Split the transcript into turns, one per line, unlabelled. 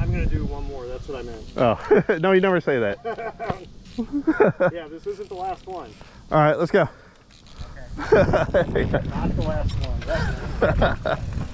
I'm gonna do one more. That's what I meant.
Oh, no, you never say that.
yeah, this isn't the last one.
All right, let's go.
Not the last one.